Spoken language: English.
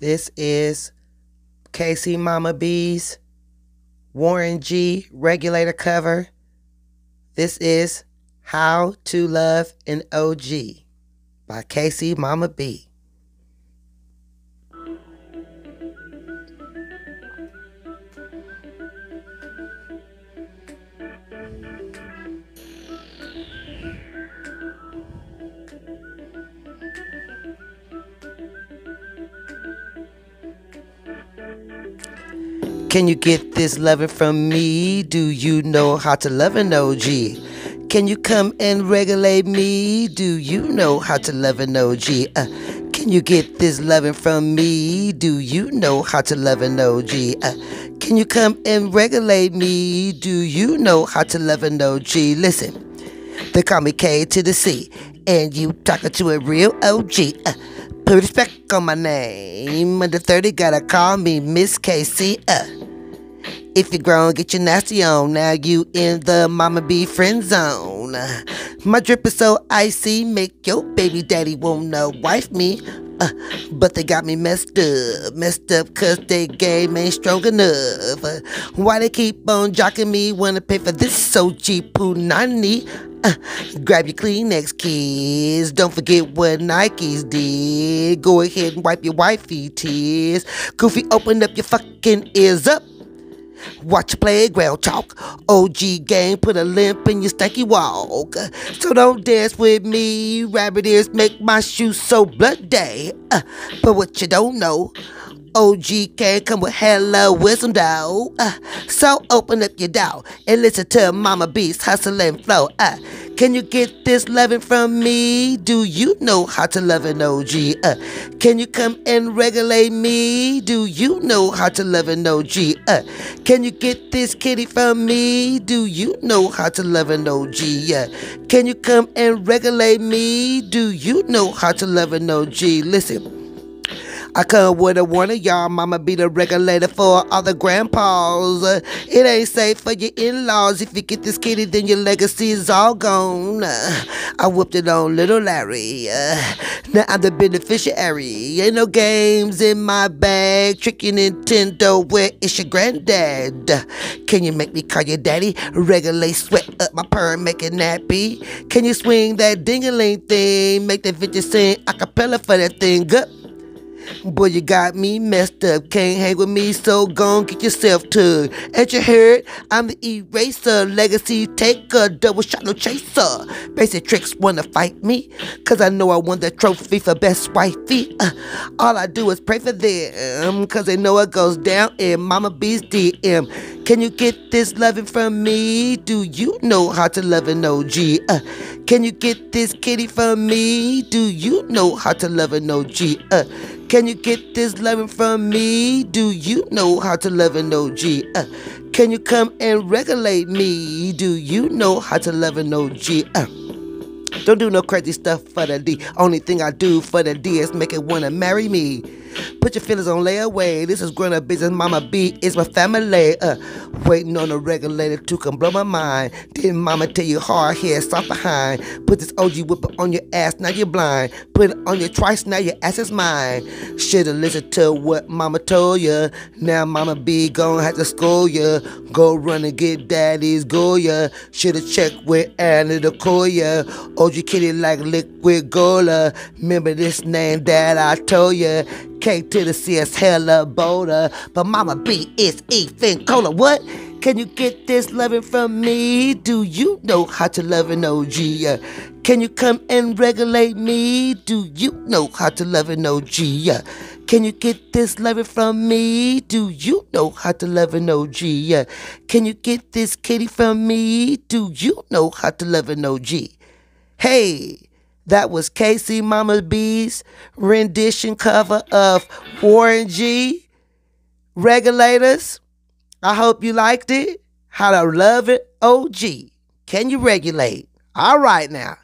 This is KC Mama Bee's Warren G regulator cover. This is How to Love an OG by KC Mama Bee. Can you get this loving from me? Do you know how to love an OG? Can you come and regulate me? Do you know how to love an OG? Uh, can you get this loving from me? Do you know how to love an OG? Uh, can you come and regulate me? Do you know how to love an OG? Listen, they call me K to the C, and you talking to a real OG. Uh, put respect on my name. Under 30, gotta call me Miss KC. Uh, if you're grown, get your nasty on. Now you in the mama Bee friend zone. My drip is so icy, make your baby daddy wanna wife me. Uh, but they got me messed up, messed up cause they game ain't strong enough. Uh, why they keep on jocking me, wanna pay for this so cheap punani? Uh, grab your Kleenex, kids. Don't forget what Nikes did. Go ahead and wipe your wifey tears. Goofy, open up your fucking ears up. Watch playground talk. OG game, put a limp in your stanky walk. So don't dance with me. Rabbit ears make my shoes so bloody. Uh, but what you don't know, OG can come with hella wisdom, though. Uh, so open up your door and listen to Mama Bee's hustle and flow. Uh, can you get this loving from me? Do you know how to love an OG? Uh, can you come and regulate me? Do you know how to love an OG? Uh, can you get this kitty from me? Do you know how to love an OG? Uh, can you come and regulate me? Do you know how to love an OG? Listen. I come with a warning, y'all. Mama be the regulator for all the grandpas. It ain't safe for your in-laws. If you get this kitty, then your legacy is all gone. I whooped it on little Larry. Now I'm the beneficiary. Ain't no games in my bag. Tricky Nintendo, where is your granddad? Can you make me call your daddy? Regulate sweat up my perm, make it nappy. Can you swing that ding-a-ling thing? Make that bitch sing acapella for that thing up. Boy, you got me messed up. Can't hang with me, so gon' get yourself tugged. At your heard, I'm the eraser, legacy taker, double shot, no chaser. Basic tricks wanna fight me, cause I know I won the trophy for best wifey. Uh, all I do is pray for them, cause they know it goes down in Mama Bee's DM. Can you get this loving from me? Do you know how to love an OG? Uh, can you get this kitty from me? Do you know how to love an OG? Uh, can you get this loving from me? Do you know how to love an OG? Uh, can you come and regulate me? Do you know how to love an OG? Uh, don't do no crazy stuff for the D. Only thing I do for the D is make it wanna marry me. Put your feelings on layaway. This is grown up business. Mama Bee is my family. Uh, waiting on a regulator to come blow my mind. Didn't mama tell you hard head, soft behind? Put this OG whipper on your ass, now you're blind. Put it on your twice, now your ass is mine. Should've listened to what mama told ya. Now mama Bee gon' have to school ya. Go run and get daddy's Goya. Should've checked with Anna the Koya. OG kitty like liquid gola. Remember this name that I told ya. K to the CS hella bolder. But Mama Bee is even colder. What? Can you get this loving from me? Do you know how to love an OG? Uh, can you come and regulate me? Do you know how to love an OG? Uh, can you get this loving from me? Do you know how to love an OG? Uh, can you get this kitty from me? Do you know how to love an OG? Hey! That was Casey Mama Bee's rendition cover of Warren G. Regulators. I hope you liked it. How to love it. OG. Can you regulate? All right now.